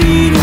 beat